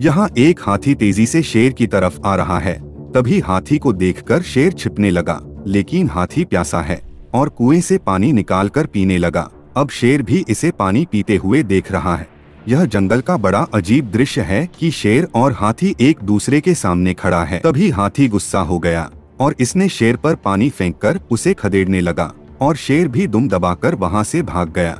यहाँ एक हाथी तेज़ी से शेर की तरफ़ आ रहा है। तभी हाथी को देखकर शेर छिपने लगा, लेकिन हाथी प्यासा है और कुएँ से पानी निकालकर पीने लगा। अब शेर भी इसे पानी पीते हुए देख रहा है। यह जंगल का बड़ा अजीब दृश्य है कि शेर और हाथी एक दूसरे के सामने खड़ा है। तभी हाथी गुस्सा हो गया और इसने शेर पर पानी फेंककर उसे खदेड़ने लगा और शेर भी दुम दबाकर वहाँ से भाग गया।